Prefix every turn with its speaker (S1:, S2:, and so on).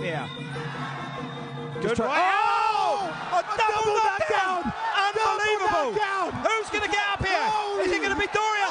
S1: Yeah. Good try- right. Oh! A, double, a double knockdown! Knockdown. Unbelievable!
S2: Knockdown. Who's going to get up here? Holy. Is it going to be Doria?